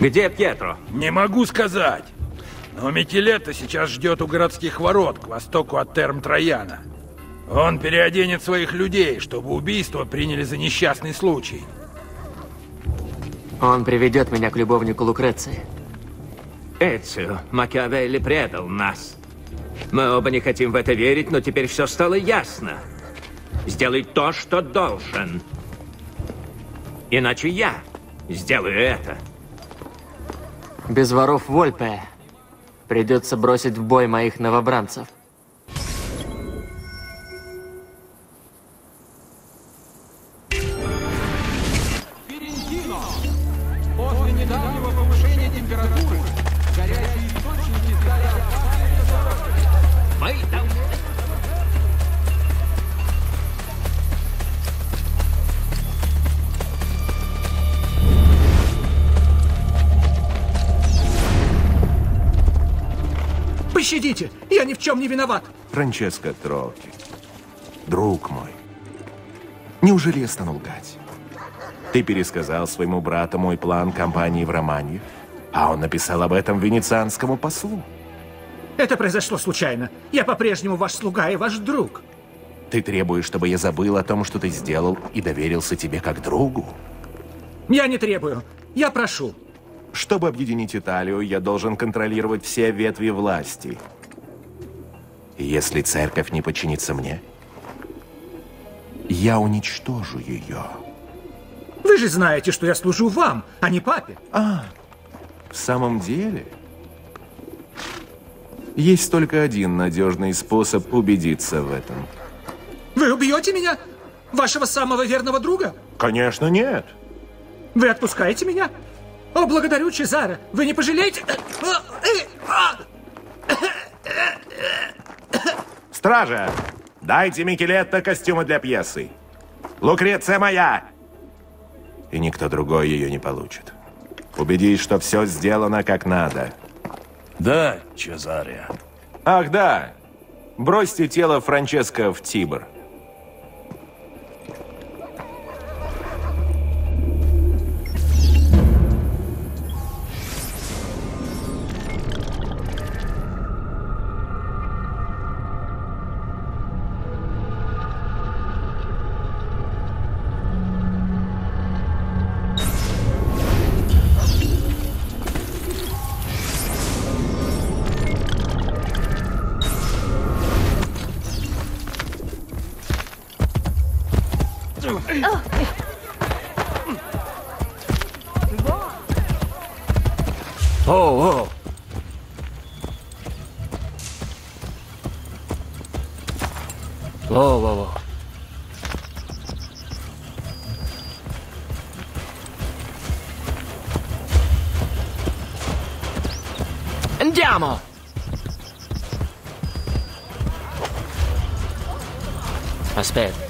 Где Пьетро? Не могу сказать. Но Микелетто сейчас ждет у городских ворот к востоку от Терм Трояна. Он переоденет своих людей, чтобы убийство приняли за несчастный случай. Он приведет меня к любовнику Лукреции. Эцио, Макиавелли предал нас. Мы оба не хотим в это верить, но теперь все стало ясно. Сделай то, что должен. Иначе я сделаю это. Без воров Вольпе придется бросить в бой моих новобранцев. Пощадите! Я ни в чем не виноват! Франческо Троки, друг мой, неужели я стану лгать? Ты пересказал своему брату мой план кампании в Романье, а он написал об этом венецианскому послу. Это произошло случайно. Я по-прежнему ваш слуга и ваш друг. Ты требуешь, чтобы я забыл о том, что ты сделал, и доверился тебе как другу? Я не требую. Я прошу. Чтобы объединить Италию, я должен контролировать все ветви власти. Если церковь не подчинится мне, я уничтожу ее. Вы же знаете, что я служу вам, а не папе. А, в самом деле? Есть только один надежный способ убедиться в этом. Вы убьете меня? Вашего самого верного друга? Конечно, нет. Вы отпускаете меня? О, благодарю, Чезаро. Вы не пожалеете? Стража, дайте Микелетто костюмы для пьесы. Лукреция моя! И никто другой ее не получит. Убедись, что все сделано как надо. Да, Чезаре. Ах, да. Бросьте тело Франческо в Тибр. О, о! Во, во, во. Andiamo! Aspetta.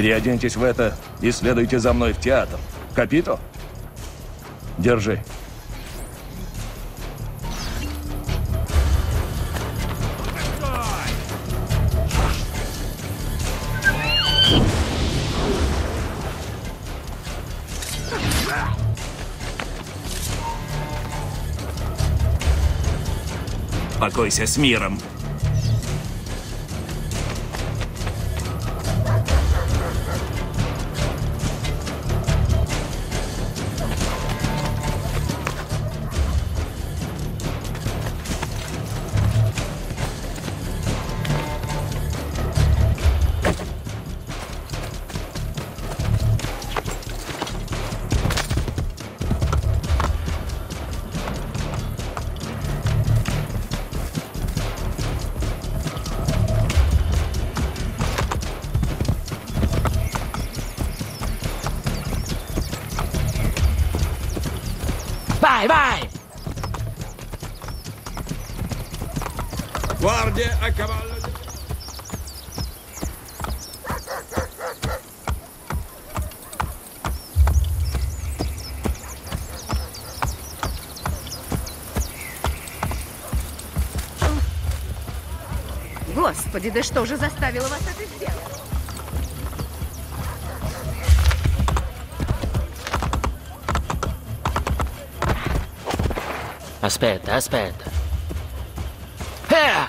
Переоденьтесь в это и следуйте за мной в театр. Капито? Держи. Покойся с миром. Vai, vai! Guardie a cavallo. Господи, да что же заставило вас это сделать? Aspetta, aspetta. Eh!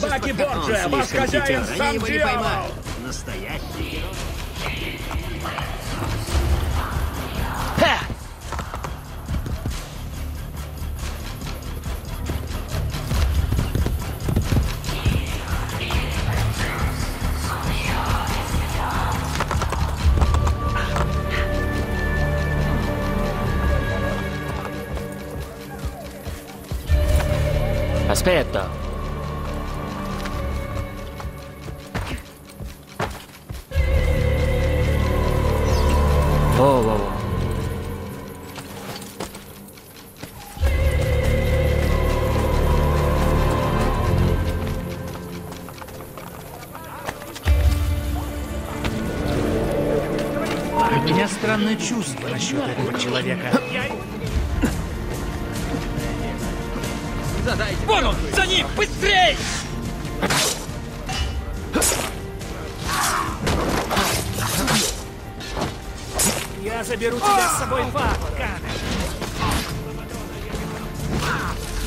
Собаки Борджия, ваш хозяин сам дьявол! Настоящий Eh! Oh, oh. У меня странное чувство насчет этого человека. Вон он! За ним! Быстрей! Я заберу тебя с собой ад,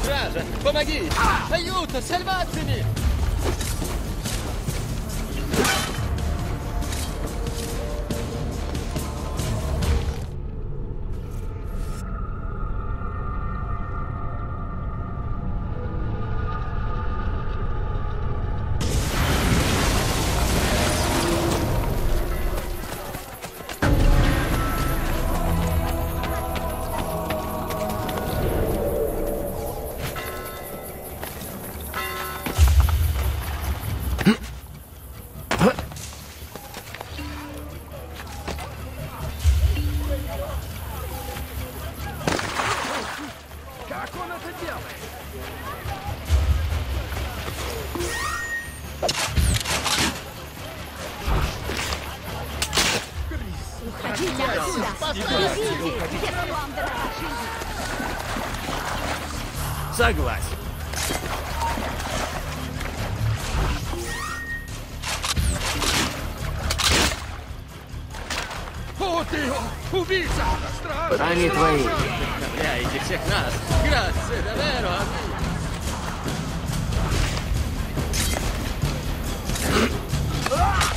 Стража, помоги! Aiuto, salvatemi! Уходите отсюда! Бегите! Если вам дорога жизнь! Согласен. О, ты! Убийца! Страшно! Они твои. lei che sia classe. Grazie, davvero, amico. Ah!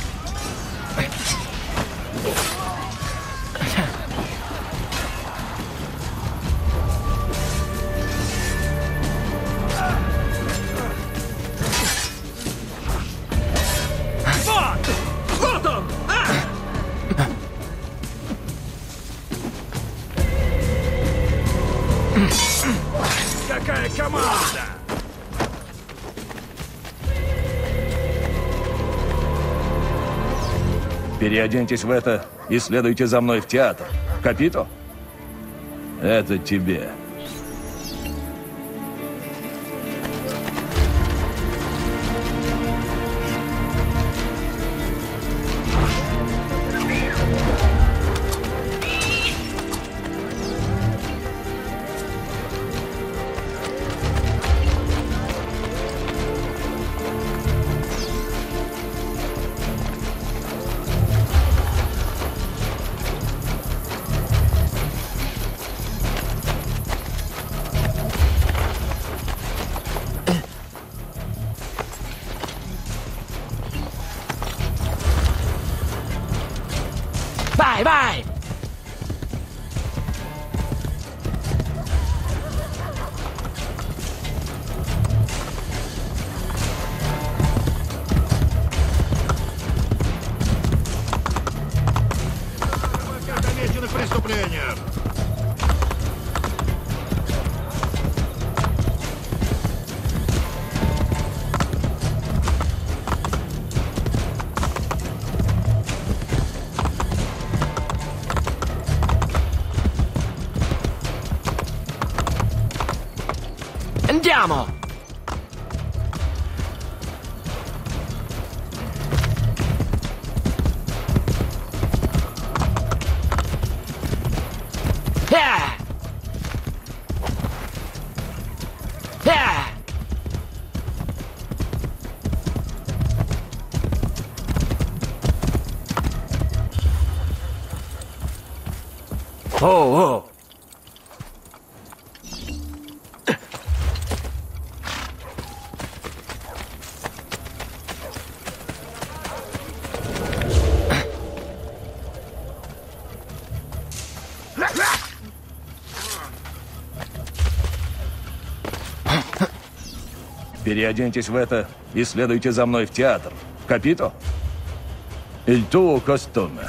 Какая команда! Переоденьтесь в это и следуйте за мной в театр. Капито? Это тебе. 拜拜。Andiamo! Eh. Eh. Oh, oh. Переоденьтесь в это и следуйте за мной в театр. Капито? Il tuo costume.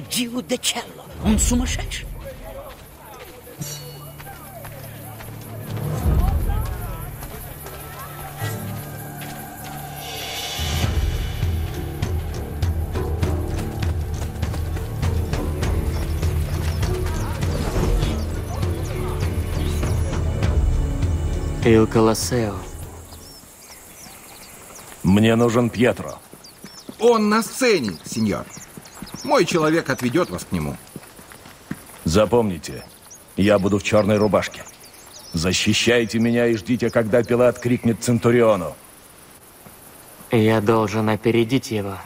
Dio de cielo, он сумасшедший. Il Колосео. Мне нужен Пьетро. Он на сцене, сеньор. Мой человек отведет вас к нему. Запомните, я буду в черной рубашке. Защищайте меня и ждите, когда Пилат крикнет Центуриону. Я должен опередить его,